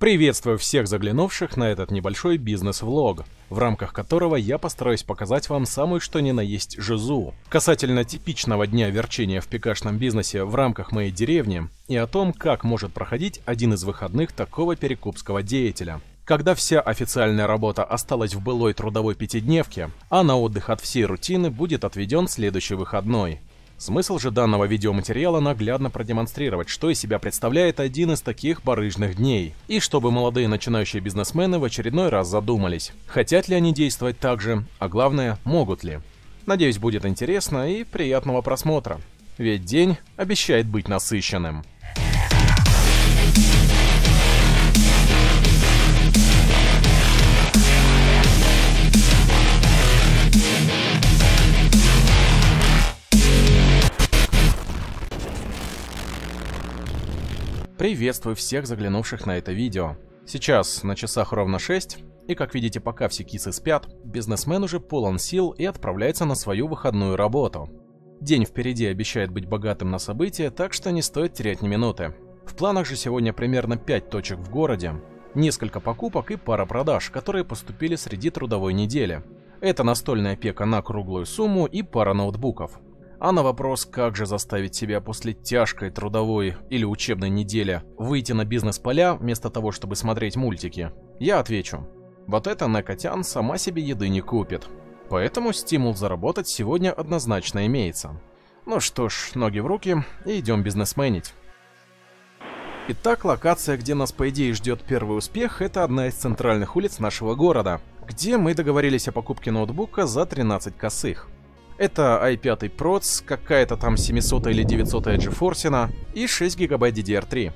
Приветствую всех заглянувших на этот небольшой бизнес-влог, в рамках которого я постараюсь показать вам самую что ни на есть жизу, касательно типичного дня верчения в пекашном бизнесе в рамках моей деревни и о том, как может проходить один из выходных такого перекупского деятеля. Когда вся официальная работа осталась в былой трудовой пятидневке, а на отдых от всей рутины будет отведен следующий выходной. Смысл же данного видеоматериала наглядно продемонстрировать, что из себя представляет один из таких барыжных дней, и чтобы молодые начинающие бизнесмены в очередной раз задумались, хотят ли они действовать так же, а главное, могут ли. Надеюсь, будет интересно и приятного просмотра, ведь день обещает быть насыщенным. Приветствую всех заглянувших на это видео. Сейчас на часах ровно 6, и как видите, пока все кисы спят, бизнесмен уже полон сил и отправляется на свою выходную работу. День впереди обещает быть богатым на события, так что не стоит терять ни минуты. В планах же сегодня примерно 5 точек в городе, несколько покупок и пара продаж, которые поступили среди трудовой недели. Это настольная пека на круглую сумму и пара ноутбуков. А на вопрос, как же заставить себя после тяжкой трудовой или учебной недели выйти на бизнес-поля вместо того, чтобы смотреть мультики, я отвечу. Вот это Накотян сама себе еды не купит. Поэтому стимул заработать сегодня однозначно имеется. Ну что ж, ноги в руки и идем бизнесменить. Итак, локация, где нас по идее ждет первый успех, это одна из центральных улиц нашего города, где мы договорились о покупке ноутбука за 13 косых. Это i5 Proц, какая-то там 700 или 900 GeForce и 6 гигабайт DDR3.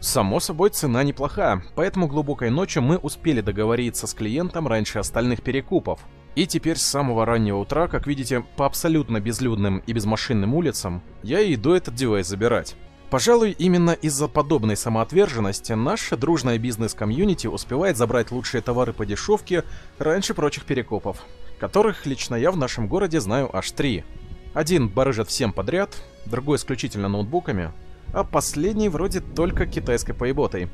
Само собой, цена неплохая, поэтому глубокой ночью мы успели договориться с клиентом раньше остальных перекупов. И теперь с самого раннего утра, как видите, по абсолютно безлюдным и безмашинным улицам, я иду этот девайс забирать. Пожалуй, именно из-за подобной самоотверженности наша дружная бизнес-комьюнити успевает забрать лучшие товары по дешевке раньше прочих перекупов которых лично я в нашем городе знаю аж три. Один барыжит всем подряд, другой исключительно ноутбуками, а последний вроде только китайской поеботой.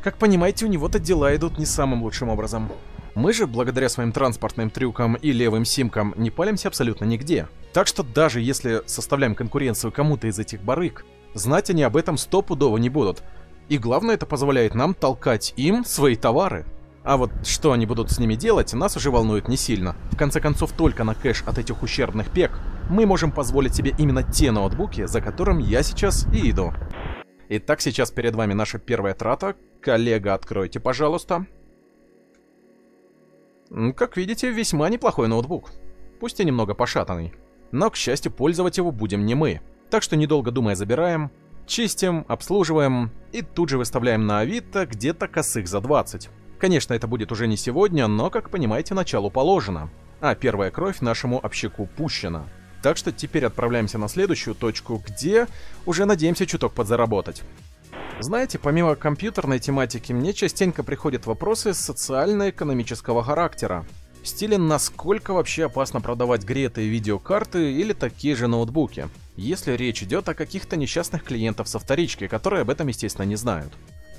Как понимаете, у него-то дела идут не самым лучшим образом. Мы же, благодаря своим транспортным трюкам и левым симкам, не палимся абсолютно нигде. Так что даже если составляем конкуренцию кому-то из этих барыг, знать они об этом стопудово не будут. И главное, это позволяет нам толкать им свои товары. А вот что они будут с ними делать, нас уже волнует не сильно. В конце концов, только на кэш от этих ущербных пек мы можем позволить себе именно те ноутбуки, за которым я сейчас и иду. Итак, сейчас перед вами наша первая трата. Коллега, откройте, пожалуйста. Как видите, весьма неплохой ноутбук. Пусть и немного пошатанный. Но, к счастью, пользовать его будем не мы. Так что, недолго думая, забираем, чистим, обслуживаем и тут же выставляем на Авито где-то косых за 20. Конечно, это будет уже не сегодня, но, как понимаете, началу положено. А первая кровь нашему общаку пущена. Так что теперь отправляемся на следующую точку, где уже надеемся чуток подзаработать. Знаете, помимо компьютерной тематики, мне частенько приходят вопросы социально-экономического характера. В стиле, насколько вообще опасно продавать гретые видеокарты или такие же ноутбуки, если речь идет о каких-то несчастных клиентов со вторички, которые об этом, естественно, не знают.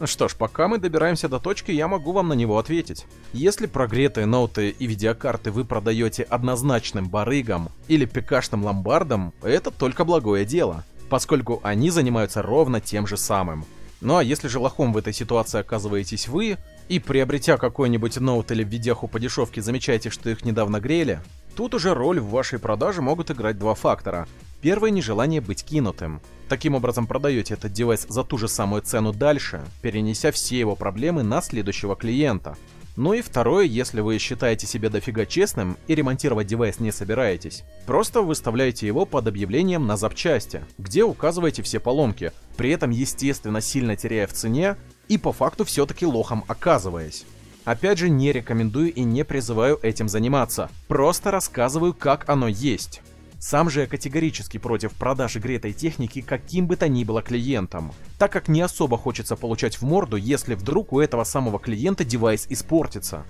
Что ж, пока мы добираемся до точки, я могу вам на него ответить. Если прогретые ноуты и видеокарты вы продаете однозначным барыгам или пекашным ломбардам, это только благое дело, поскольку они занимаются ровно тем же самым. Ну а если же лохом в этой ситуации оказываетесь вы, и приобретя какой-нибудь ноут или видяху по дешевке замечаете, что их недавно грели, тут уже роль в вашей продаже могут играть два фактора. Первое – нежелание быть кинутым. Таким образом продаете этот девайс за ту же самую цену дальше, перенеся все его проблемы на следующего клиента. Ну и второе, если вы считаете себя дофига честным и ремонтировать девайс не собираетесь, просто выставляете его под объявлением на запчасти, где указываете все поломки, при этом естественно сильно теряя в цене и по факту все-таки лохом оказываясь. Опять же, не рекомендую и не призываю этим заниматься, просто рассказываю, как оно есть. Сам же я категорически против продажи гретой техники каким бы то ни было клиентом, так как не особо хочется получать в морду, если вдруг у этого самого клиента девайс испортится.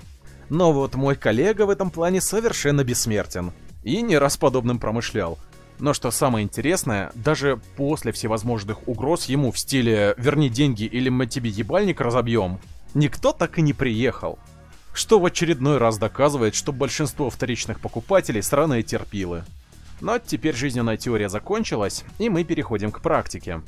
Но вот мой коллега в этом плане совершенно бессмертен. И не раз подобным промышлял. Но что самое интересное, даже после всевозможных угроз ему в стиле «верни деньги или мы тебе ебальник разобьем», Никто так и не приехал. Что в очередной раз доказывает, что большинство вторичных покупателей сраные терпилы. Но теперь жизненная теория закончилась, и мы переходим к практике.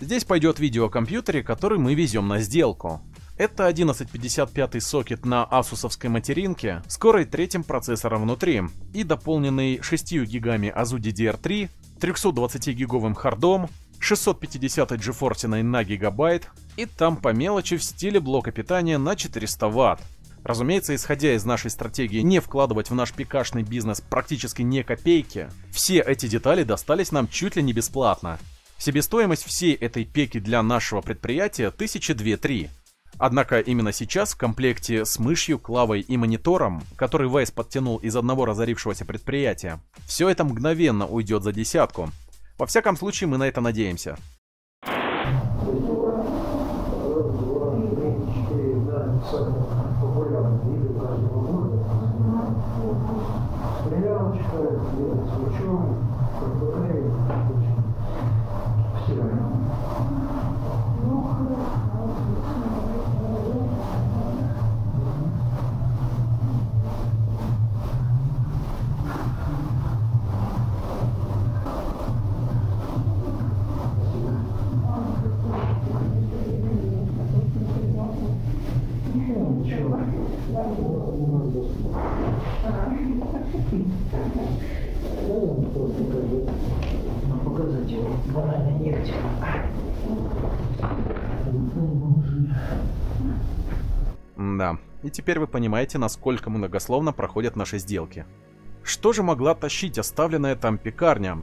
Здесь пойдет видео о компьютере, который мы везем на сделку. Это 1155 сокет на асусовской материнке, скорой третьим процессором внутри и дополненный 6 гигами AZU DDR3, 320-гиговым хардом, 650 GeForce на гигабайт и там по мелочи в стиле блока питания на 400 Вт. Разумеется, исходя из нашей стратегии не вкладывать в наш пикашный бизнес практически ни копейки, все эти детали достались нам чуть ли не бесплатно. Себестоимость всей этой пеки для нашего предприятия 1002-3. Однако именно сейчас в комплекте с мышью, клавой и монитором, который Вайс подтянул из одного разорившегося предприятия, все это мгновенно уйдет за десятку. Во всяком случае, мы на это надеемся. Стрелочка, с мечом, попугай, показать банальная нефть. Да, и теперь вы понимаете, насколько многословно проходят наши сделки. Что же могла тащить оставленная там пекарня?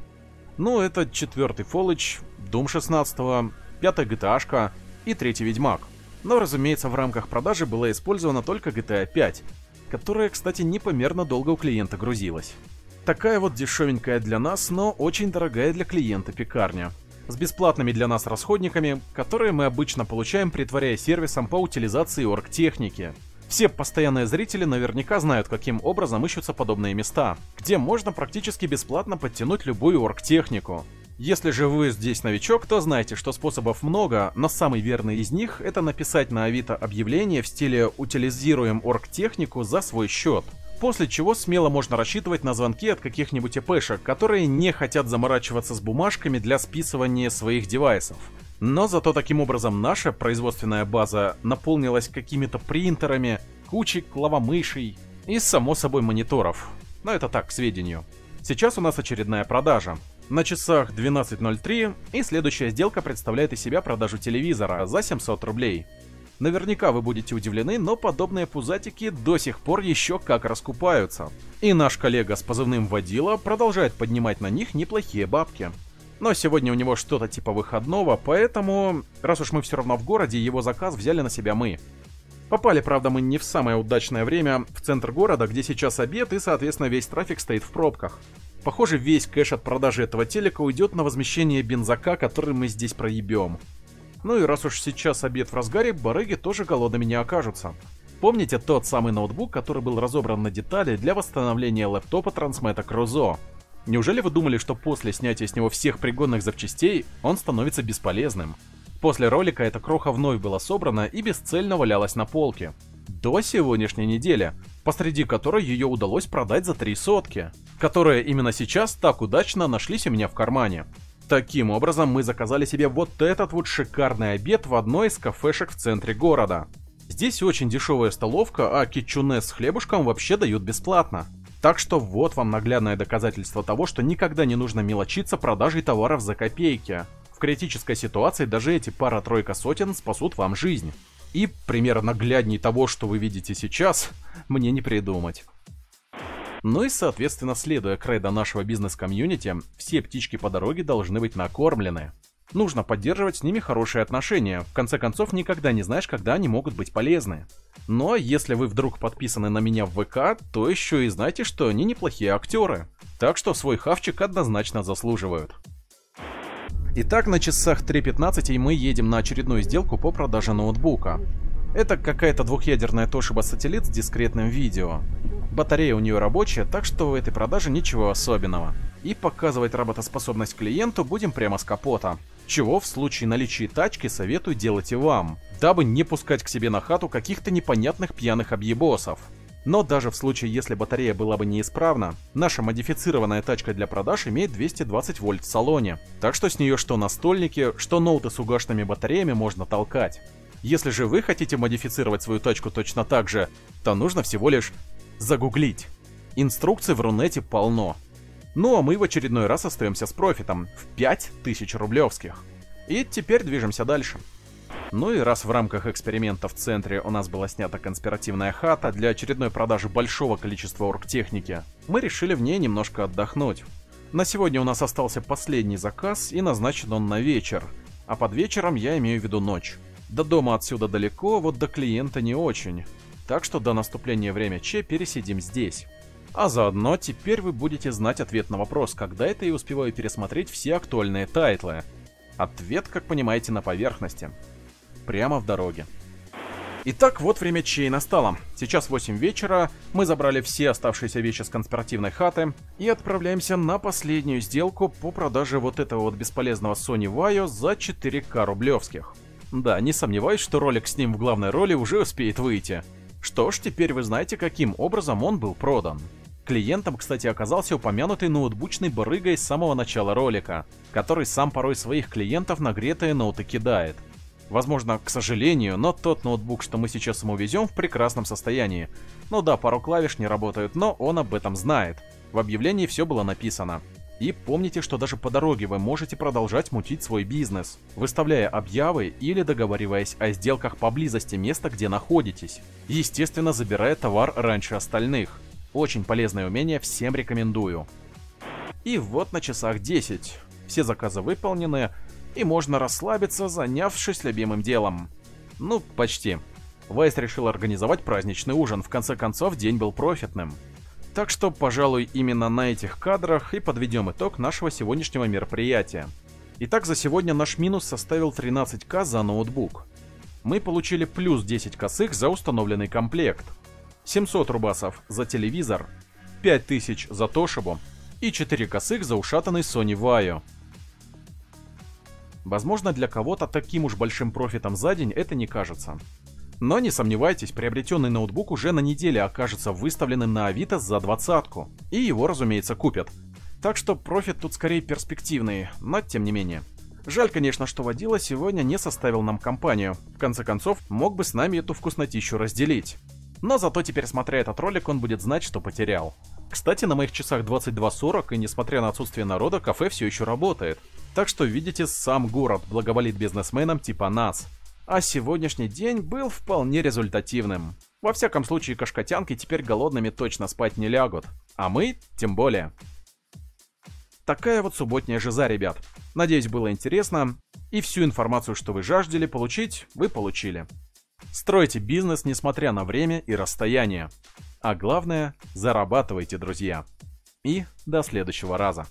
Ну, это четвертый Фоллич, Doom 16, пятая GTA и третий Ведьмак. Но, разумеется, в рамках продажи была использована только GTA 5, которая, кстати, непомерно долго у клиента грузилась. Такая вот дешевенькая для нас, но очень дорогая для клиента пекарня. С бесплатными для нас расходниками, которые мы обычно получаем, притворяя сервисом по утилизации оргтехники. Все постоянные зрители наверняка знают, каким образом ищутся подобные места, где можно практически бесплатно подтянуть любую оргтехнику. Если же вы здесь новичок, то знайте, что способов много, но самый верный из них это написать на Авито объявление в стиле «Утилизируем оргтехнику за свой счет». После чего смело можно рассчитывать на звонки от каких-нибудь ЭПшек, которые не хотят заморачиваться с бумажками для списывания своих девайсов. Но зато таким образом наша производственная база наполнилась какими-то принтерами, кучей клавомышей и, само собой, мониторов. Но это так, к сведению. Сейчас у нас очередная продажа. На часах 12.03 и следующая сделка представляет из себя продажу телевизора за 700 рублей. Наверняка вы будете удивлены, но подобные пузатики до сих пор еще как раскупаются. И наш коллега с позывным водила продолжает поднимать на них неплохие бабки. Но сегодня у него что-то типа выходного, поэтому, раз уж мы все равно в городе, его заказ взяли на себя мы. Попали, правда, мы не в самое удачное время в центр города, где сейчас обед и, соответственно, весь трафик стоит в пробках. Похоже, весь кэш от продажи этого телека уйдет на возмещение бензака, который мы здесь проебем. Ну и раз уж сейчас обед в разгаре, барыги тоже голодными не окажутся. Помните тот самый ноутбук, который был разобран на детали для восстановления лэптопа Transmeta Crusoe? Неужели вы думали, что после снятия с него всех пригодных запчастей он становится бесполезным? После ролика эта кроха вновь была собрана и бесцельно валялась на полке. До сегодняшней недели, посреди которой ее удалось продать за три сотки, которые именно сейчас так удачно нашлись у меня в кармане. Таким образом, мы заказали себе вот этот вот шикарный обед в одной из кафешек в центре города. Здесь очень дешевая столовка, а китчуне с хлебушком вообще дают бесплатно. Так что вот вам наглядное доказательство того, что никогда не нужно мелочиться продажей товаров за копейки. В критической ситуации даже эти пара-тройка сотен спасут вам жизнь. И пример наглядней того, что вы видите сейчас, мне не придумать. Ну и, соответственно, следуя кредо нашего бизнес-комьюнити, все птички по дороге должны быть накормлены. Нужно поддерживать с ними хорошие отношения, в конце концов никогда не знаешь, когда они могут быть полезны. Но если вы вдруг подписаны на меня в ВК, то еще и знайте, что они неплохие актеры. Так что свой хавчик однозначно заслуживают. Итак, на часах 3.15 и мы едем на очередную сделку по продаже ноутбука. Это какая-то двухъядерная Toshiba сателлит с дискретным видео. Батарея у нее рабочая, так что в этой продаже ничего особенного. И показывать работоспособность клиенту будем прямо с капота. Чего в случае наличия тачки советую делать и вам. дабы не пускать к себе на хату каких-то непонятных пьяных объебосов. Но даже в случае, если батарея была бы неисправна, наша модифицированная тачка для продаж имеет 220 вольт в салоне, так что с нее что настольники, что ноуты с угашенными батареями можно толкать. Если же вы хотите модифицировать свою тачку точно так же, то нужно всего лишь загуглить. Инструкций в Рунете полно. Ну а мы в очередной раз остаемся с профитом в 5000 рублевских. И теперь движемся дальше. Ну и раз в рамках эксперимента в центре у нас была снята конспиративная хата для очередной продажи большого количества оргтехники, мы решили в ней немножко отдохнуть. На сегодня у нас остался последний заказ и назначен он на вечер, а под вечером я имею в виду ночь. До дома отсюда далеко, вот до клиента не очень. Так что до наступления время Ч пересидим здесь. А заодно теперь вы будете знать ответ на вопрос, когда это я успеваю пересмотреть все актуальные тайтлы. Ответ, как понимаете, на поверхности прямо в дороге. Итак, вот время Ч и настало. Сейчас 8 вечера, мы забрали все оставшиеся вещи с конспиративной хаты и отправляемся на последнюю сделку по продаже вот этого вот бесполезного Sony Vaio за 4к рублевских. Да, не сомневаюсь, что ролик с ним в главной роли уже успеет выйти. Что ж, теперь вы знаете, каким образом он был продан. Клиентом, кстати, оказался упомянутый ноутбучный барыга с самого начала ролика, который сам порой своих клиентов нагретые ноуты кидает. Возможно, к сожалению, но тот ноутбук, что мы сейчас ему везем, в прекрасном состоянии. Ну да, пару клавиш не работают, но он об этом знает. В объявлении все было написано. И помните, что даже по дороге вы можете продолжать мутить свой бизнес, выставляя объявы или договариваясь о сделках поблизости места, где находитесь. Естественно, забирая товар раньше остальных. Очень полезное умение, всем рекомендую. И вот на часах 10. Все заказы выполнены, и можно расслабиться, занявшись любимым делом. Ну, почти. Вайс решил организовать праздничный ужин, в конце концов день был профитным. Так что, пожалуй, именно на этих кадрах и подведем итог нашего сегодняшнего мероприятия. Итак, за сегодня наш минус составил 13к за ноутбук. Мы получили плюс 10 косых за установленный комплект, 700 рубасов за телевизор, 5000 за Тошибу и 4 косых за ушатанный Sony Vaio. Возможно, для кого-то таким уж большим профитом за день это не кажется. Но не сомневайтесь, приобретенный ноутбук уже на неделе окажется выставленным на Авито за двадцатку. И его, разумеется, купят. Так что профит тут скорее перспективный, но тем не менее. Жаль, конечно, что водила сегодня не составил нам компанию. В конце концов, мог бы с нами эту вкуснотищу разделить. Но зато теперь, смотря этот ролик, он будет знать, что потерял. Кстати, на моих часах 22.40, и несмотря на отсутствие народа, кафе все еще работает. Так что, видите, сам город благоволит бизнесменам типа нас. А сегодняшний день был вполне результативным. Во всяком случае, кашкотянки теперь голодными точно спать не лягут. А мы тем более. Такая вот субботняя жиза, ребят. Надеюсь, было интересно. И всю информацию, что вы жаждали получить, вы получили. Стройте бизнес, несмотря на время и расстояние. А главное, зарабатывайте, друзья. И до следующего раза.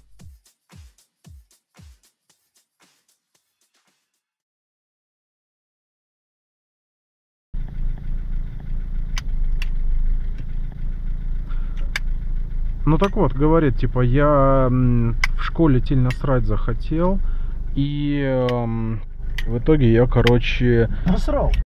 Ну так вот, говорит, типа, я в школе сильно срать захотел, и э, в итоге я, короче... Насрал.